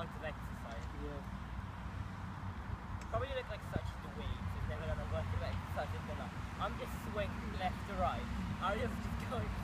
how to exercise. Yeah. Probably like, like such the weights, if they're gonna go to exercise, if they're not. I'm just swinging left to right. I'm just going